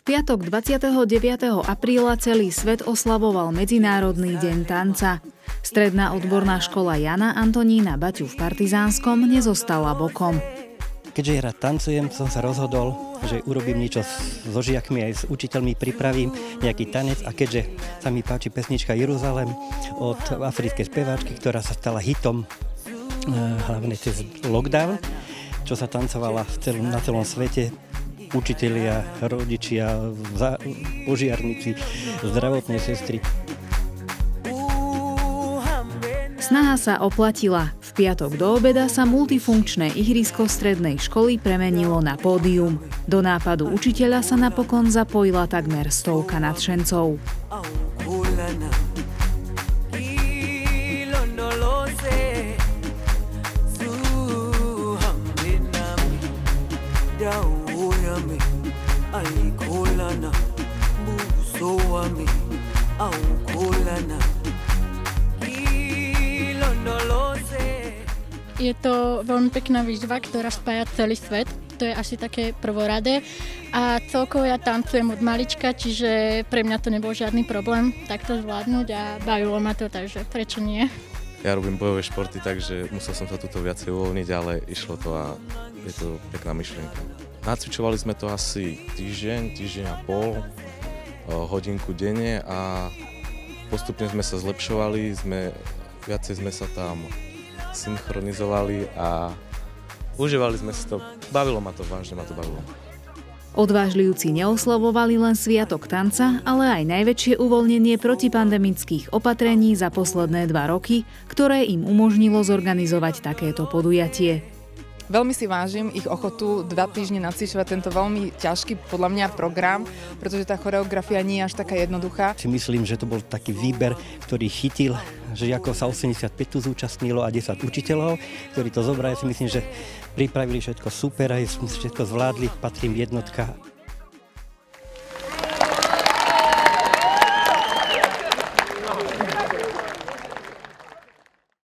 V piatok 29. apríla celý svet oslavoval Medzinárodný deň tanca. Stredná odborná škola Jana Antonína Baťu v Partizánskom nezostala bokom. Keďže ja tancujem, som sa rozhodol, že urobím niečo so žiakmi, aj s učiteľmi pripravím nejaký tanec a keďže sa mi páči pesnička Jeruzalem od africkej speváčky, ktorá sa stala hitom eh, hlavne cez lockdown, čo sa tancovala na celom svete, učitelia, rodičia, požiarníci, zdravotné sestry. Snaha sa oplatila. V piatok do obeda sa multifunkčné ihrisko strednej školy premenilo na pódium. Do nápadu učiteľa sa napokon zapojila takmer stovka nadšencov. Je to veľmi pekná výzva, ktorá spája celý svet. To je asi také prvoradé. A celkovo ja tancujem od malička, čiže pre mňa to nebol žiadny problém takto zvládnuť a bavilo ma to, takže prečo nie? Ja robím bojové športy, takže musel som sa tuto viacej uvoľniť, ale išlo to a je to pekná myšlienka. Nacvičovali sme to asi týždeň, týždeň a pol, hodinku denne a postupne sme sa zlepšovali, sme, viacej sme sa tam synchronizovali a užívali sme si to. Bavilo ma to, vážne ma to bavilo. Odvážlivci neoslavovali len sviatok tanca, ale aj najväčšie uvoľnenie protipandemických opatrení za posledné dva roky, ktoré im umožnilo zorganizovať takéto podujatie. Veľmi si vážim ich ochotu dva týždne nacvičovať tento veľmi ťažký podľa mňa program, pretože tá choreografia nie je až taká jednoduchá. Si myslím, že to bol taký výber, ktorý chytil, že ako sa 85 tu zúčastnilo a 10 učiteľov, ktorí to zobrali. Si myslím, že pripravili všetko super a všetko zvládli, patrím jednotka